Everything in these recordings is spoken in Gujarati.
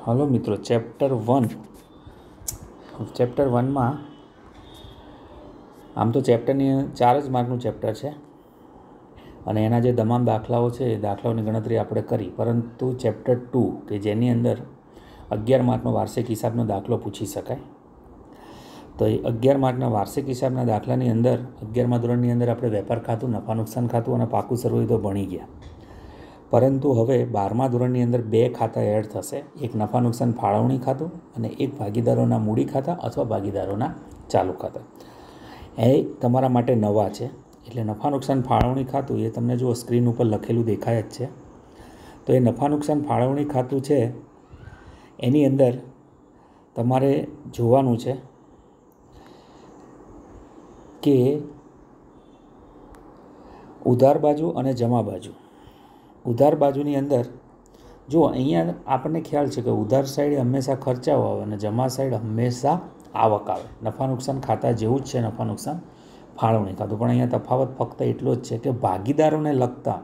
હલો મિત્રો ચેપ્ટર વન ચેપ્ટર વનમાં આમ તો ચેપ્ટરની ચાર જ માર્કનું ચેપ્ટર છે. અને એના જે તમામ દાખલાઓ છે, એ દાખલાઓની ગણતરી આપણે કરી. પરંતુ ચેપ્ટર ટુ કે જેની અંદર અગિયાર માર્કનો વાર્ષિક હિસાબનો દાખલો પૂછી શકાય. તો એ અગિયાર માર્કના વાર્ષિક હિસાબના દાખલાની અંદર, અગિયારમા ધોરણની અંદર આપણે વેપાર ખાતું, નફા નુકસાન ખાતું અને પાકું સરવૈયું તો ભણી ગયા. પરંતુ હવે બારમા ધોરણની અંદર બે ખાતા એડ થશે. એક નફા નુકસાન ફાળવણી ખાતું અને એક ભાગીદારોના મૂડી ખાતા અથવા ભાગીદારોના ચાલુ ખાતા. એ તમારા માટે નવા છે. એટલે નફા નુકસાન ફાળવણી ખાતું એ તમને જો સ્ક્રીન ઉપર લખેલું દેખાય જ છે. તો એ નફા નુકસાન ફાળવણી ખાતું છે. એની અંદર તમારે જોવાનું છે કે ઉધાર બાજુ અને જમા બાજુ. ઉધાર બાજુની અંદર જો અહીંયા આપણને ખ્યાલ છે કે ઉધાર સાઈડ હંમેશા ખર્ચાઓ આવે અને જમા સાઈડ હંમેશા આવક આવે. નફા નુકસાન ખાતા જેવું જ છે નફા નુકસાન ફાળવણી ખાતું. પણ અહીંયા તફાવત ફક્ત એટલો જ છે કે ભાગીદારોને લગતા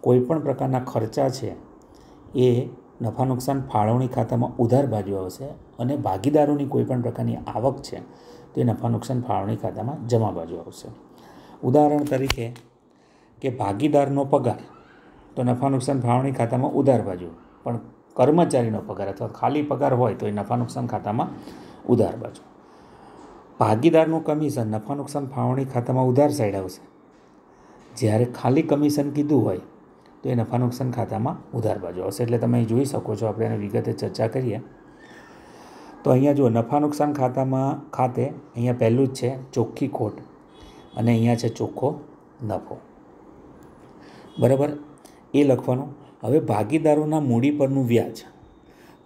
કોઈપણ પ્રકારના ખર્ચા છે એ નફા નુકસાન ફાળવણી ખાતામાં ઉધાર બાજુ આવશે અને ભાગીદારોની કોઈપણ પ્રકારની આવક છે તો નફા નુકસાન ફાળવણી ખાતામાં જમા બાજુ આવશે. ઉદાહરણ તરીકે કે ભાગીદારનો પગાર તો નફા નુકસાન ફાળવણી ખાતામાં ઉધાર બાજુ. પણ કર્મચારીનો પગાર અથવા ખાલી પગાર હોય તો એ નફા નુકસાન ખાતામાં ઉધાર બાજુ. ભાગીદારનું કમિશન નફા નુકસાન ફાળવણી ખાતામાં ઉધાર સાઈડ આવશે. જ્યારે ખાલી કમિશન કીધું હોય તો એ નફા નુકસાન ખાતામાં ઉધાર બાજુ આવશે. એટલે તમે જોઈ શકો છો, આપણે એને વિગતે ચર્ચા કરીએ. તો અહીંયા જુઓ, નફા નુકસાન ખાતામાં ખાતે અહીંયા પહેલું જ છે ચોખ્ખી ખોટ અને અહીંયા છે ચોખ્ખો નફો. બરાબર? એ લખવાનું. હવે ભાગીદારોના મૂડી પરનું વ્યાજ.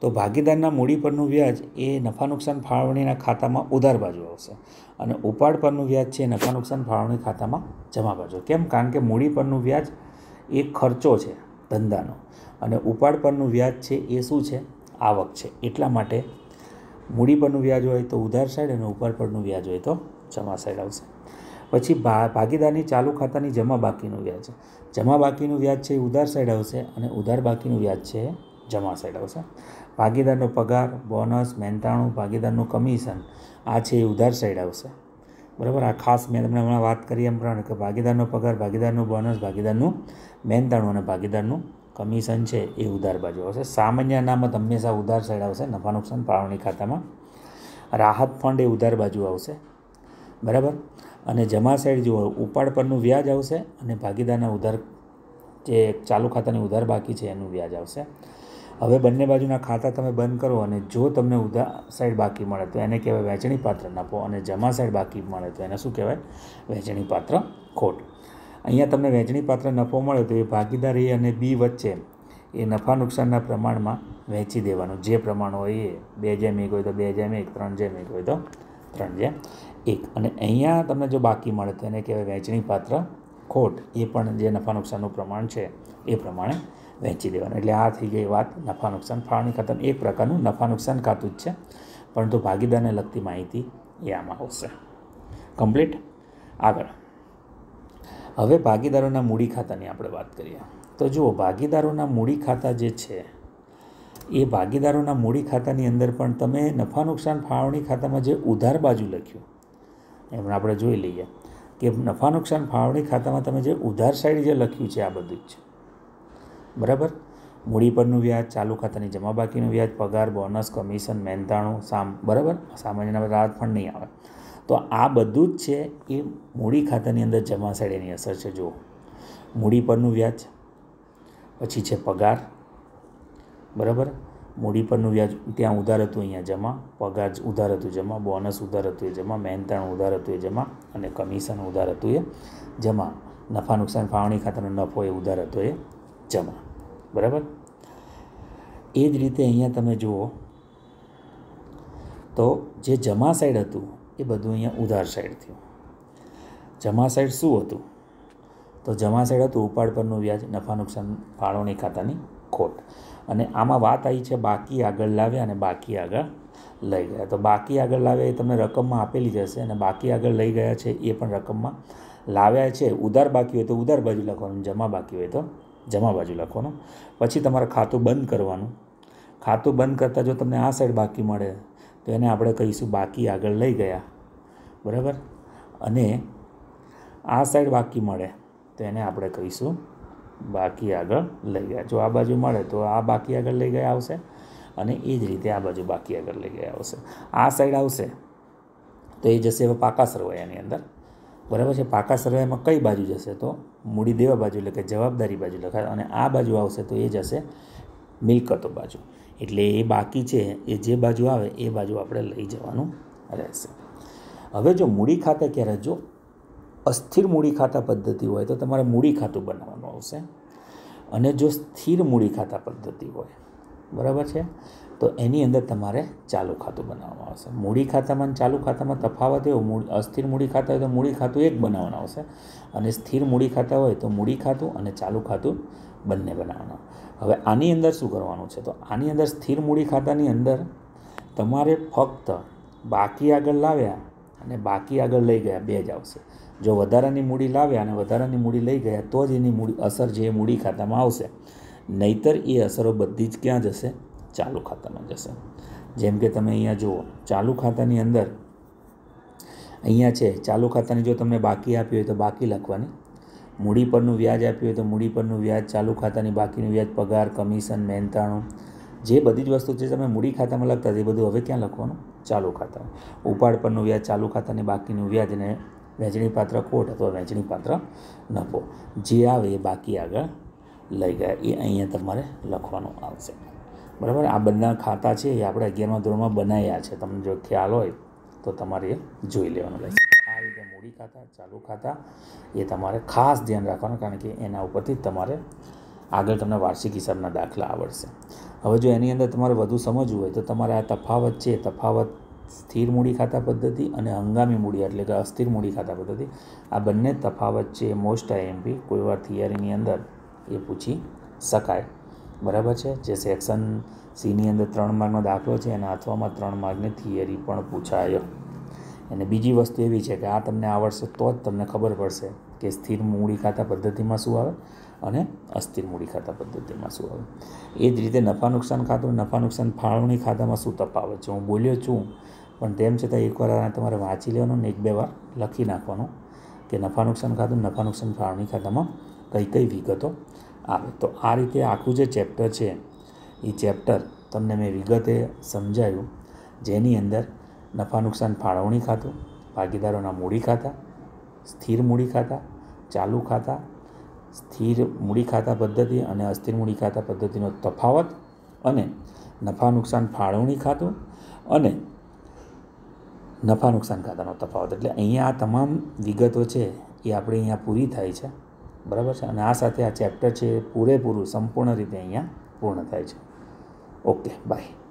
તો ભાગીદારના મૂડી પરનું વ્યાજ એ નફા નુકસાન ફાળવણીના ખાતામાં ઉધાર બાજુ આવશે. અને ઉપાડ પરનું વ્યાજ છે નફા નુકસાન ફાળવણી ખાતામાં જમા બાજુ. કેમ? કારણ કે મૂડી પરનું વ્યાજ એ ખર્ચો છે, ધંધાનો. અને ઉપાડ પરનું વ્યાજ છે એ શું છે? આવક છે. એટલા માટે મૂડી પરનું વ્યાજ હોય તો ઉધાર સાઈડ અને ઉપાડ પરનું વ્યાજ હોય તો જમા સાઈડ આવશે. પછી ભાગીદારની ચાલુ ખાતાની જમા બાકીનું વ્યાજ જમા બાકીનું વ્યાજ છે એ ઉધાર સાઈડ આવશે અને ઉધાર બાકીનું વ્યાજ છે જમા સાઈડ આવશે. ભાગીદારનો પગાર બોનસ મહેનતાણું, ભાગીદારનું કમિશન આ છે એ ઉધાર સાઈડ આવશે. બરાબર? આ ખાસ મેં તમને હમણાં વાત કરી એમ પ્રમાણે કે ભાગીદારનો પગાર, ભાગીદારનું બોનસ ભાગીદારનું મહેનતાણું અને ભાગીદારનું કમિશન છે એ ઉધાર બાજુ આવશે. સામાન્ય અનામત હંમેશા ઉધાર સાઈડ આવશે, નફા નુકસાન, ફાળવણી ખાતામાં. રાહત ફંડ એ ઉધાર બાજુ આવશે. બરાબર? અને જમા સાઈડ જુઓ, ઉપાડ પરનું વ્યાજ આવશે અને ભાગીદારના ઉધાર, જે ચાલુ ખાતાની ઉધાર બાકી છે, એનું વ્યાજ આવશે. હવે બંને બાજુના ખાતા તમે બંધ કરો અને જો તમને ઉધાર સાઈડ બાકી મળે તો એને કહેવાય વહેંચણી પાત્ર નફો અને જમા સાઈડ બાકી મળે તો એને શું કહેવાય? વહેંચણી પાત્ર ખોટ. અહીંયા તમને વહેંચણી પાત્ર નફો મળે તો એ ભાગીદાર એ અને બી વચ્ચે એ નફા નુકસાનના પ્રમાણમાં વહેંચી દેવાનું. જે પ્રમાણ હોય એ બે જેમ એક હોય તો બે જેમ એક, ત્રણ જેમ એક હોય તો ત્રણ જેમ. એક. અને અહીંયા તમને જો બાકી મળે તો એને કહેવાય વહેંચણી પાત્ર. ખોટ. એ પણ જે નફા નુકસાનનું પ્રમાણ છે, એ પ્રમાણે વહેંચી દેવાનું. એટલે આ થઈ ગઈ વાત નફા નુકસાન. ફાળવણી ખાતાનું એક પ્રકારનું નફા નુકસાન ખાતું જ છે. પરંતુ ભાગીદારને લગતી માહિતી એ આમાં આવશે. કમ્પ્લીટ. આગળ. હવે ભાગીદારોના મૂડી ખાતાની આપણે વાત કરીએ. તો જુઓ, ભાગીદારોના મૂડી ખાતા જે છે, એ ભાગીદારોના મૂડી ખાતાની અંદર પણ તમે નફા નુકસાન ફાળવણી ખાતામાં જે ઉધાર બાજુ લખ્યું એમ આપણે જોઈ લઈએ કે નફા નુકસાન ફાળવણી ખાતામાં તમે જે ઉધાર સાઈડ જે લખ્યું છે આ બધું જ છે. બરાબર? મૂડી પરનું વ્યાજ, ચાલુ ખાતાની જમા બાકીનું વ્યાજ, પગાર, બોનસ, કમિશન, મહેનતાણું, સામ, બરાબર? સામાન્ય રાહત ફંડ નહીં આવે. તો આ બધું જ છે એ મૂડી ખાતાની અંદર જમા સાઈડ એની અસર છે. જુઓ. મૂડી પરનું વ્યાજ, પછી છે પગાર. બરાબર? મૂડી પરનું વ્યાજ ત્યાં ઉધાર હતું અહીંયા જમા, પગાર ઉધાર હતું જમા, બોનસ ઉધાર હતું એ જમા, મહેનતાણું ઉધાર હતું એ જમા અને કમિશન ઉધાર હતું એ જમા. નફા નુકસાન ફાળવણી ખાતાનો નફો એ ઉધાર હતો એ જમા. બરાબર? એ જ રીતે અહીંયા તમે જુઓ તો જે જમા સાઈડ હતું એ બધું અહીંયા ઉધાર સાઈડ થયું. જમા સાઈડ શું હતું? તો જમા સાઈડ હતું, ઉપાડ પરનું વ્યાજ, નફા નુકસાન ફાળવણી ખાતાની ખોટ. અને આમાં વાત આવી છે બાકી આગળ લાવ્યા અને બાકી આગળ લઈ ગયા. તો બાકી આગળ લાવ્યા એ તમને રકમમાં આપેલી જ હશે અને બાકી આગળ લઈ ગયા છે એ પણ રકમમાં લાવ્યા છે. ઉધાર બાકી હોય તો ઉધાર બાજુ લખવાનું, જમા બાકી હોય તો જમા બાજુ લખવાનું. પછી તમારે ખાતું બંધ કરવાનું. ખાતું બંધ કરતાં જો તમને આ સાઈડ બાકી મળે, તો એને આપણે કહીશું બાકી આગળ લઈ ગયા. બરાબર? અને આ સાઈડ બાકી મળે, તો એને આપણે કહીશું બાકી આગળ લઈ ગયા. જો આ બાજુ મળે તો આ બાકી આગળ લઈ ગયા આવશે અને એ જ રીતે આ બાજુ બાકી આગળ લઈ ગયા આવશે. આ સાઈડ આવશે તો એ જશે હવે પાકા સરવૈયાની અંદર. બરાબર છે? પાકા સરવૈયામાં કઈ બાજુ જશે? તો મૂડી દેવા બાજુ એટલે કે જવાબદારી બાજુ લખાય અને આ બાજુ આવશે તો એ જશે મિલકતો બાજુ. એટલે એ બાકી છે, એ જે બાજુ આવે એ બાજુ આપણે લઈ જવાનું રહેશે. હવે જો મૂડી ખાતે ક્યારે જો અસ્થિર મૂડી ખાતા પદ્ધતિ હોય તો તમારે મૂડી ખાતું બનાવવાનું. આવશે. અને જો સ્થિર મૂડી ખાતા પદ્ધતિ હોય, બરાબર છે? તો એની અંદર તમારે ચાલુ ખાતું બનાવવાનું આવશે. મૂડી ખાતામાં ચાલુ ખાતામાં તફાવત એવો અસ્થિર મૂડી ખાતા હોય તો મૂડી ખાતું એક બનાવવાનું આવશે. અને સ્થિર મૂડી ખાતા હોય તો મૂડી ખાતું અને ચાલુ ખાતું બંને બનાવવાના. હવે આની અંદર શું કરવાનું છે? તો આની અંદર સ્થિર મૂડી ખાતાની અંદર તમારે ફક્ત બાકી આગળ લાવ્યા અને બાકી આગળ લઈ ગયા, બે જ આવશે. જો વધારાની મૂડી લાવ્યા અને વધારાની મૂડી લઈ ગયા, તો જ એની મૂડી, અસર જે મૂડી ખાતામાં આવશે. નહીતર એ અસરો બધી જ ક્યાં જશે? ચાલુ ખાતામાં જશે. જેમ કે તમે અહીંયા જુઓ, ચાલુ ખાતાની અંદર અહીંયા છે, ચાલુ ખાતાની જો તમને બાકી આપી હોય તો બાકી લખવાની. મૂડી પરનું વ્યાજ આપ્યું હોય તો મૂડી પરનું વ્યાજ, ચાલુ ખાતાની બાકીનું વ્યાજ, પગાર, કમિશન, મહેનતાણું, જે બધી જ વસ્તુ જે તમે મૂડી ખાતામાં લખતા તે બધું હવે ક્યાં લખવાનું? ચાલુ ખાતા ઉપાડ પરનું વ્યાજ, ચાલુ ખાતાની બાકીનું વ્યાજ અને વહેંચણી પાત્ર કોટ અથવા વહેંચણી પાત્ર નફો. જે આવે એ બાકી આગળ લઈ ગયા. એ અહીંયા તમારે લખવાનું આવશે. બરાબર? આ બધા ખાતા છે એ આપણે અગિયારમા ધોરણમાં બનાવ્યા છે. તમને જો ખ્યાલ હોય તો તમારે એ જોઈ લેવાનું રહેશે. આ રીતે મૂડી ખાતા, ચાલુ ખાતા એ તમારે ખાસ ધ્યાન રાખવાનું કારણ કે એના ઉપરથી તમારે આગળ તમને વાર્ષિક હિસાબના દાખલા આવડશે. હવે જો એની અંદર તમારે વધુ સમજવું હોય તો તમારે આ તફાવત છે તફાવત સ્થિર મૂડી ખાતા પદ્ધતિ અને હંગામી મૂડી, એટલે કે અસ્થિર મૂડી ખાતા પદ્ધતિ, આ બંને તફાવત છે મોસ્ટ આઈએમપી કોઈ વાર થિયરીની અંદર એ પૂછી શકાય. બરાબર છે? જે સેક્શન સીની અંદર ત્રણ માર્કનો દાખલો છે એના અથવામાં ત્રણ માર્કની થિયરી પણ પૂછાય. અને બીજી વસ્તુ એવી છે કે આ તમને આવડશે તો જ તમને ખબર પડશે કે સ્થિર મૂડી ખાતા પદ્ધતિમાં શું આવે? અને અસ્થિર મૂડી ખાતા પદ્ધતિમાં શું આવે? એ જ રીતે નફા નુકસાન ખાતું, નફા નુકસાન ફાળવણી ખાતામાં શું તફાવત છે? હું બોલ્યો છું, પણ તેમ છતાં એકવાર આને તમારે વાંચી લેવાનું ને એક બે વાર લખી નાખવાનું કે નફા નુકસાન ખાતું, નફા નુકસાન ફાળવણી ખાતામાં કઈ કઈ વિગતો આવે. તો આ રીતે આખું જે ચેપ્ટર છે, એ ચેપ્ટર તમને મેં વિગતે સમજાયું, જેની અંદર નફા નુકસાન ફાળવણી ખાતું, ભાગીદારોના મૂડી ખાતા, સ્થિર મૂડી ખાતા, ચાલુ ખાતા સ્થિર મૂડી ખાતા પદ્ધતિ અને અસ્થિર મૂડી ખાતા પદ્ધતિનો તફાવત અને નફા નુકસાન ફાળવણી ખાતું અને નફા નુકસાન ખાતાનો તફાવત. એટલે અહીંયા આ તમામ વિગતો છે એ આપણે અહીંયા પૂરી થાય છે. બરાબર છે? અને આ સાથે આ ચેપ્ટર છે પૂરેપૂરું, સંપૂર્ણ રીતે અહીંયા પૂર્ણ થાય છે. Okay, bye.